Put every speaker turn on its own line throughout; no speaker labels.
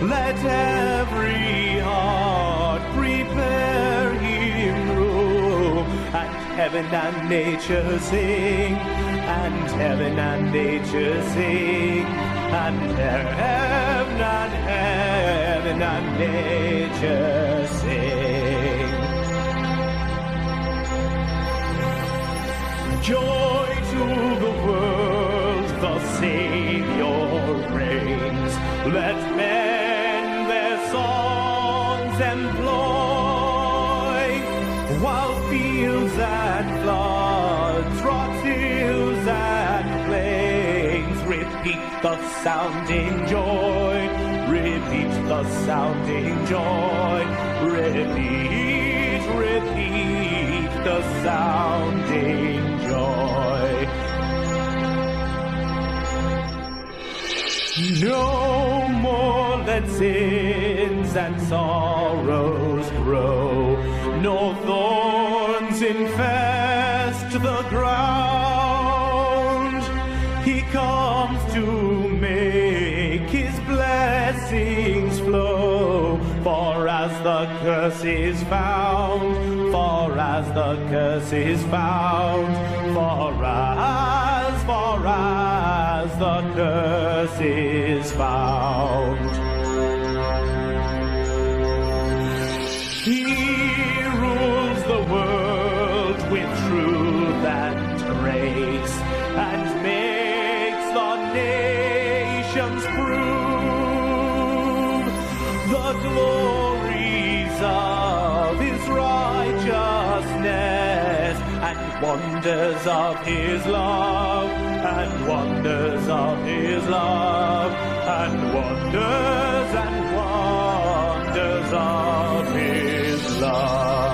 Let every heart prepare him room. And heaven and nature sing, and heaven and nature sing, and heaven and heaven and nature sing. Joy to the world, the Savior reigns. Let men the sounding joy, repeat the sounding joy, repeat, repeat the sounding joy. No more let sins and sorrows grow, nor thorns infest the ground. The curse is found, for as the curse is found, for as, for as the curse is found. Wonders of his love and wonders of his love and wonders and wonders of his love.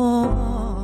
哦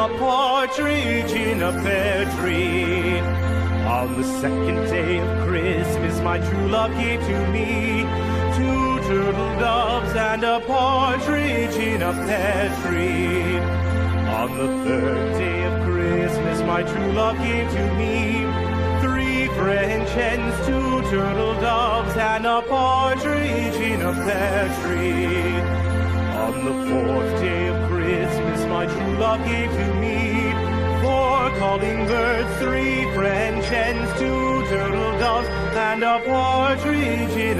a partridge in a pear tree. On the second day of Christmas, my true love gave to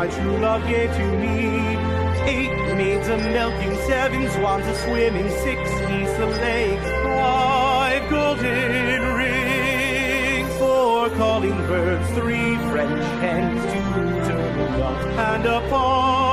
my true love gave to me. Eight maids a milking, seven swans a swimming, six geese a lake, five golden rings, four calling birds, three French hens, two turtle doves, and a partridge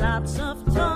lots of toys.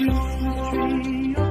long,
long.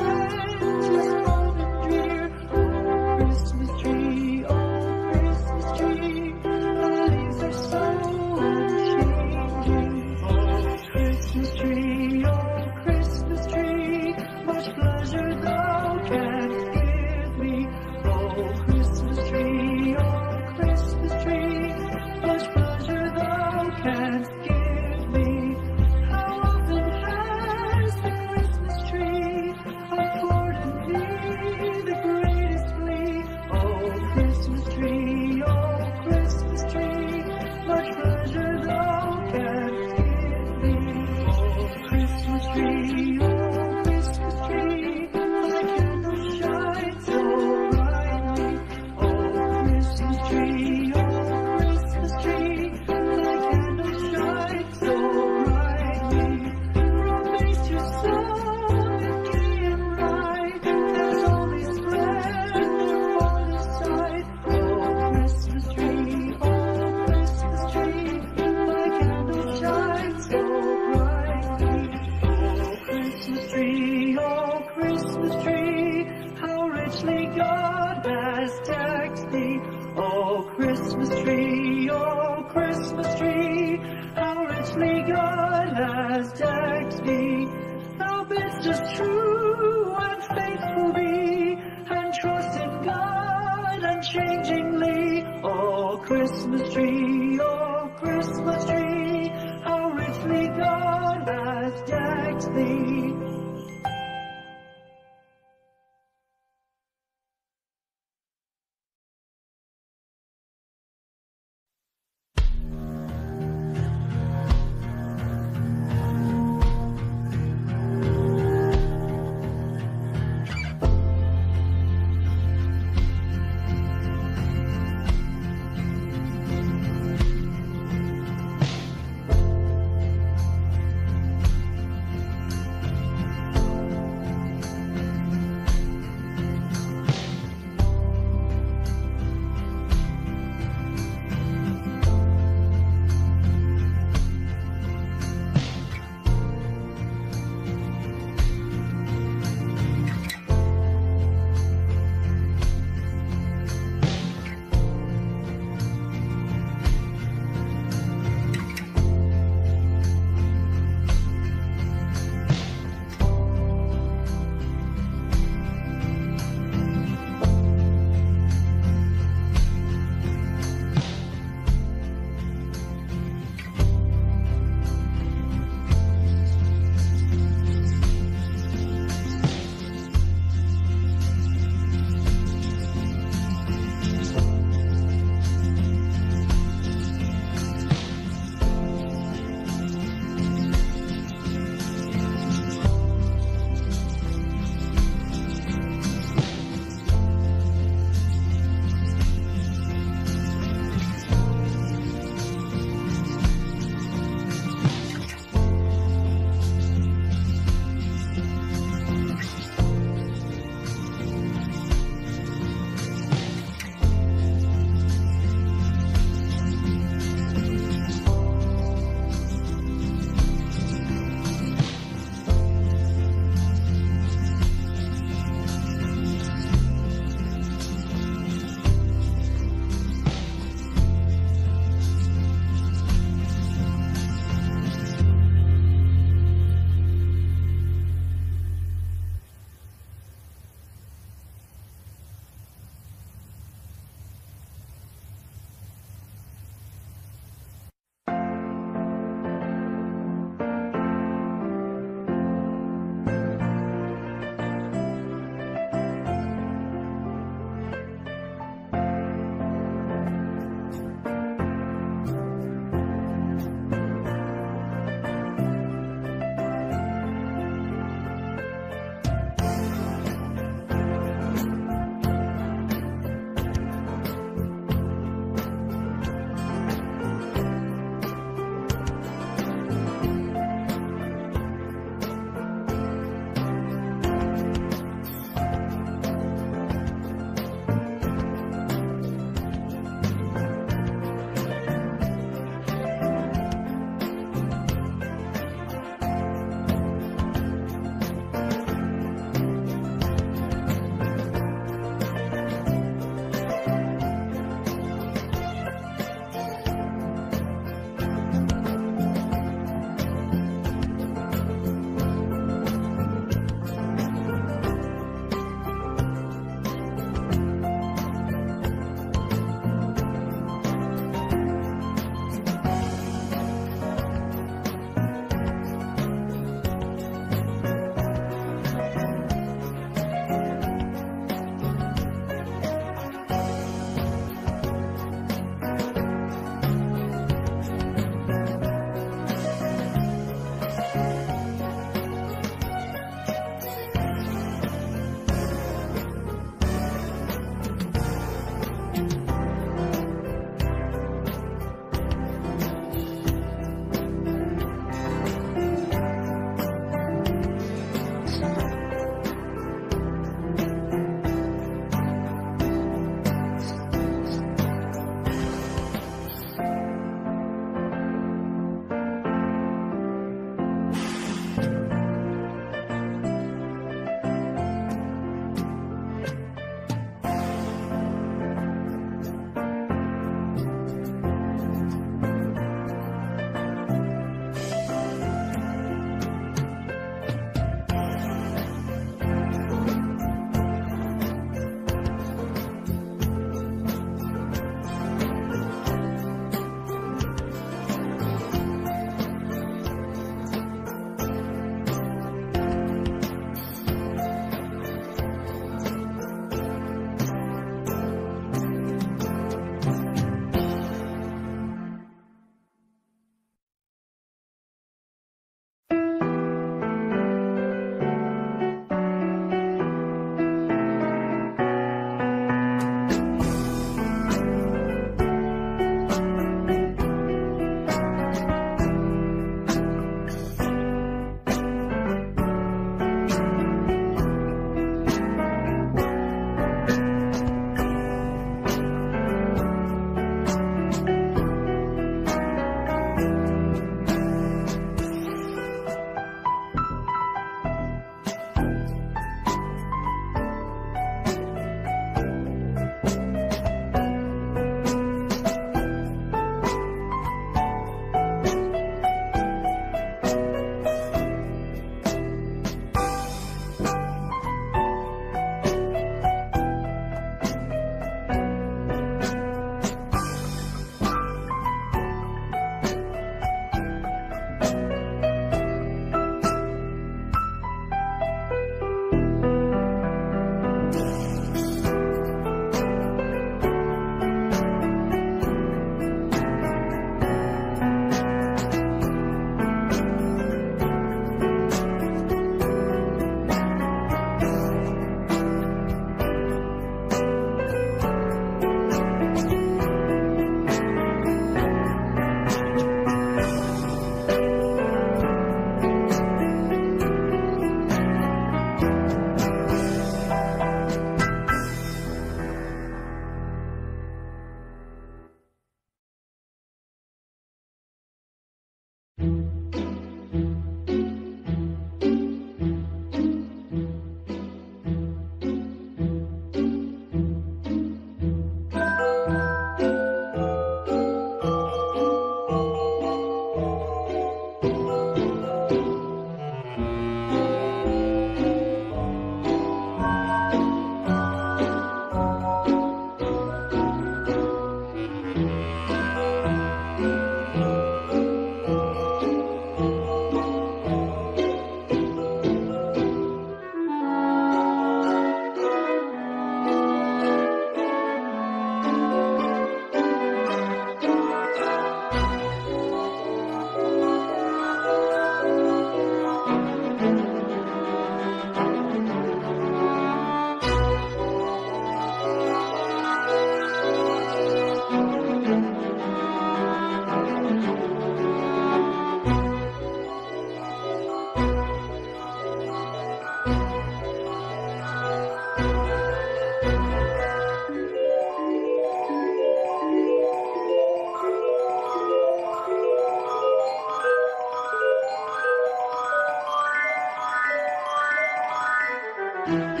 Thank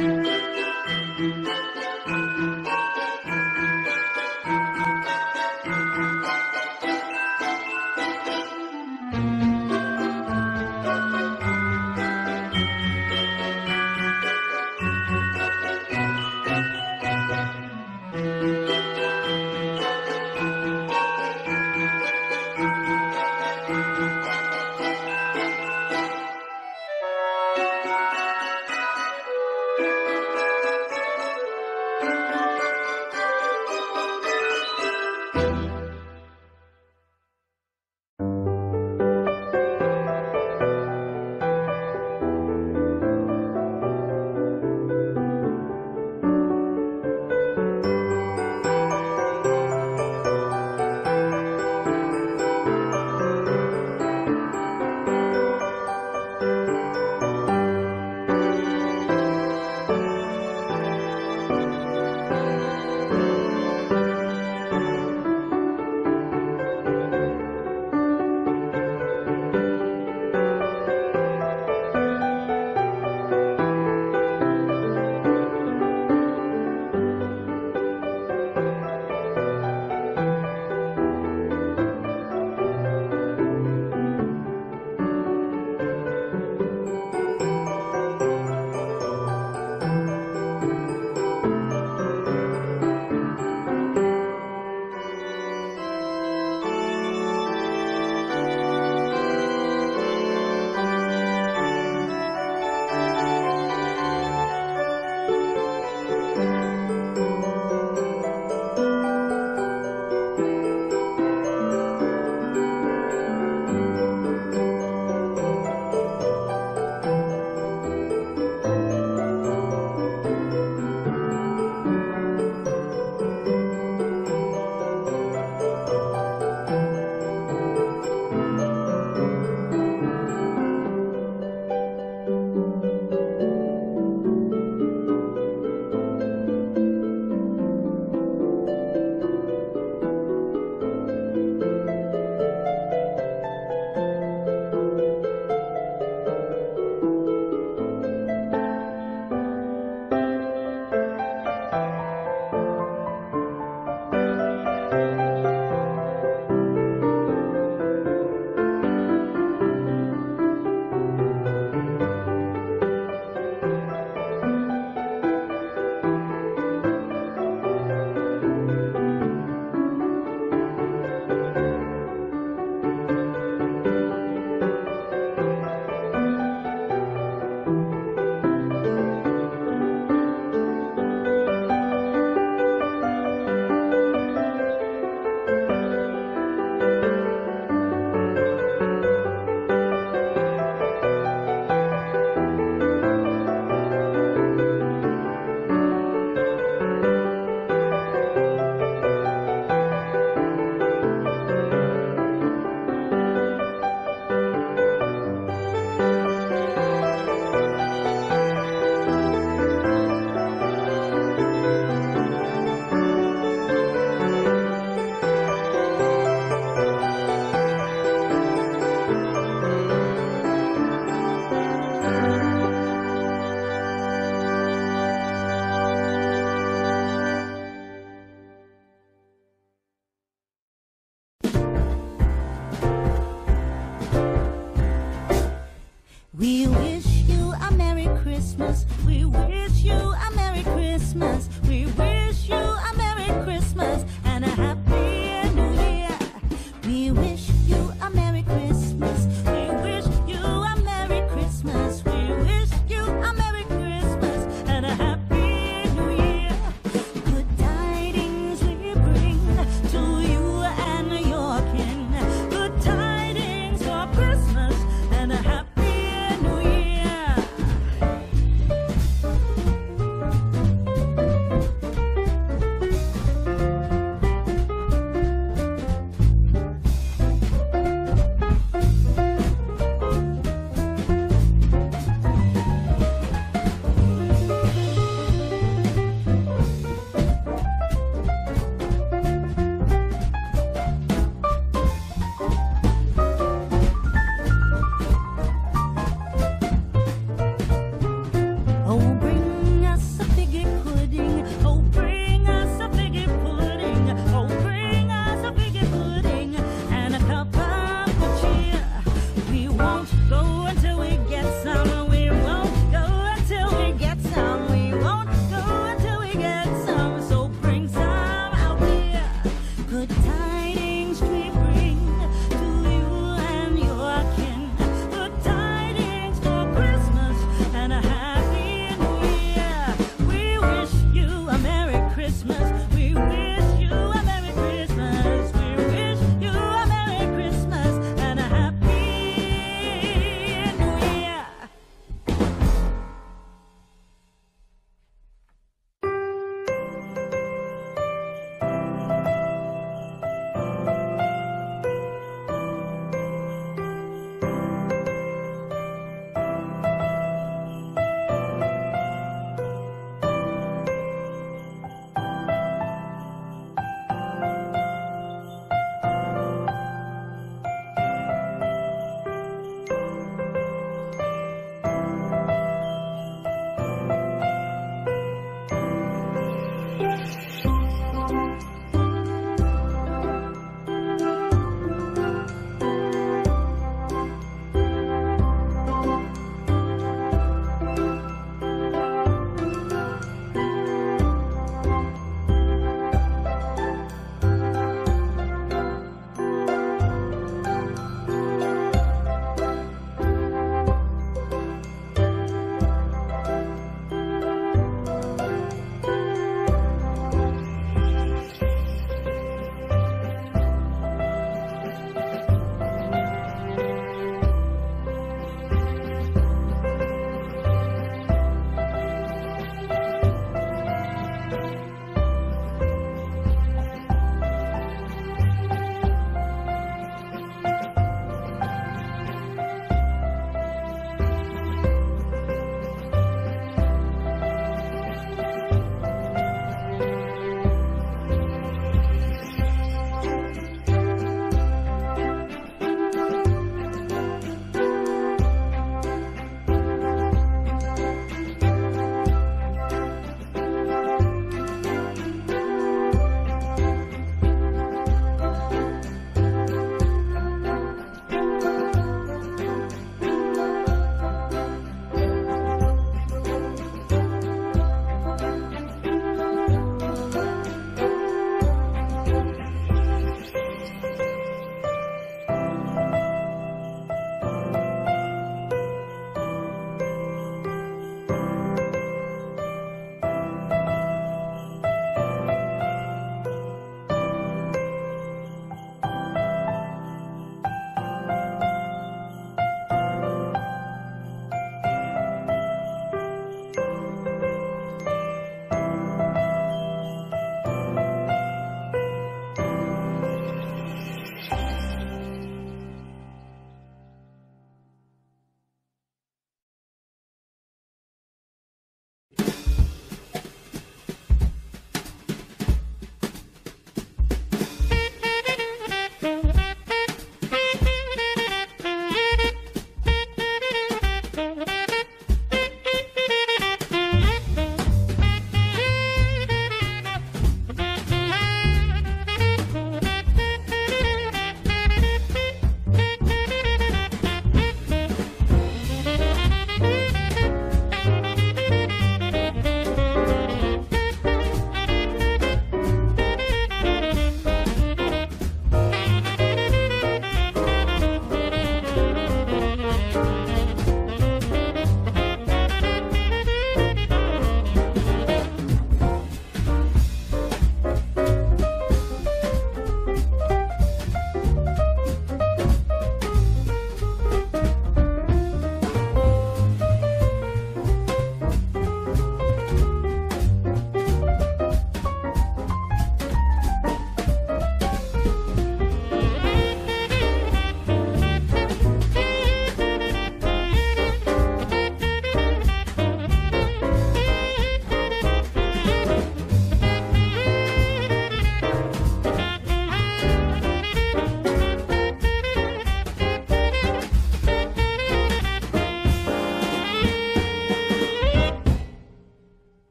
you.